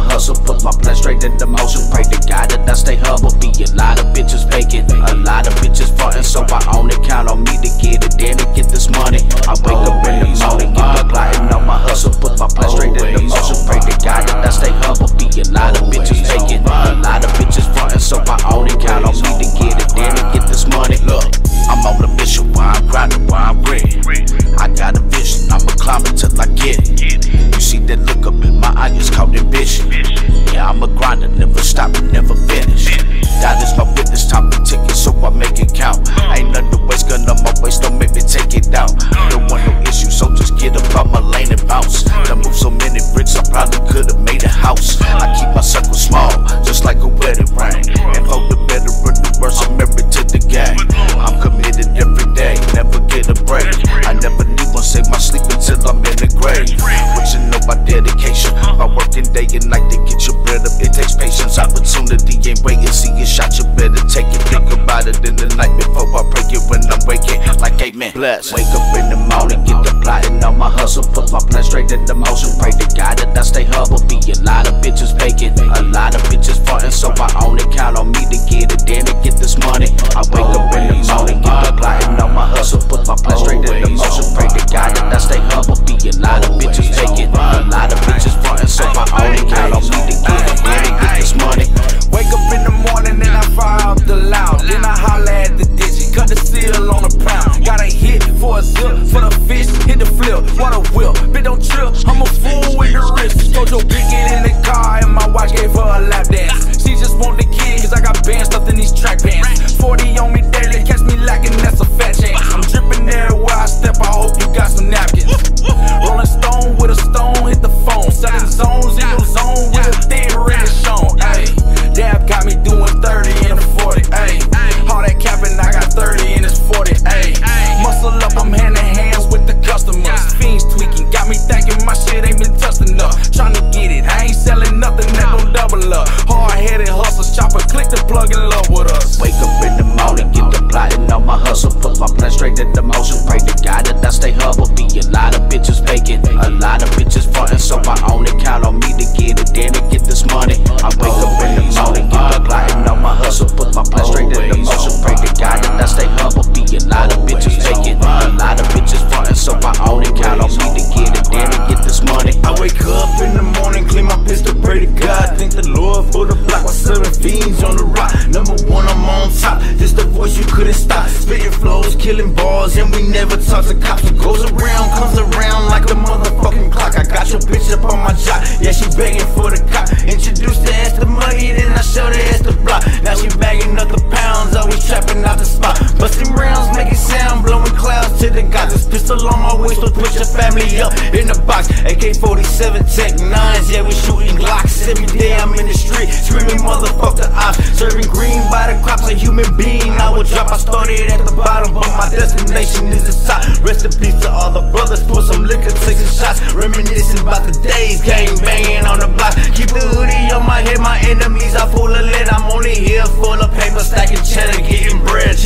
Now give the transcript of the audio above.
hustle, put my plan straight into motion. Pray to God that look up in my eye, it's called ambition. Yeah, I'm a grinder, never stop, never finish. God is my witness, time to take it, so I make it count. Ain't nothing Like amen. Bless. Wake up in the with us. Wake up in the morning, get the plotting on my hustle, put my plan straight into motion. Pray to God that I stay humble. Be a lot of bitches faking, a lot of bitches frontin', so I only count on me to get it, then to get this money. I wake up in the morning, get the plotting on my hustle, put my plan straight into motion. Pray to God that I stay humble. Be a lot of bitches faking, a lot of bitches frontin', so I only count on me to get it, then to get this money. I wake up in the morning, clean my pistol, pray to God. Thank the Lord for the block while serving fiends on the rock. Top. Just the voice you couldn't stop. Spitting flows, killing balls, and we never talk to cops. What goes around comes around like a motherfucking clock. I got your bitch up on my job. Yeah, she begging for the cop. Introduced her as the money, then I showed her as the block. Now she bagging up the pounds, always trapping out the spot. Busting rounds, making sound, blowing clouds to the gods. This pistol on my waist will put your family up in the box. AK 47 Tech 9s, yeah, we shooting Glocks. Every day I'm in the street, screaming motherfuck the ops. Serving green the a human being. I would drop, I started at the bottom, but my destination is the top. Rest in peace to all the brothers, pour some liquor, taking shots. Reminiscing about the days, gang banging on the block. Keep the hoodie on my head, my enemies are full of lead. I'm only here full of paper, stacking cheddar, getting bread.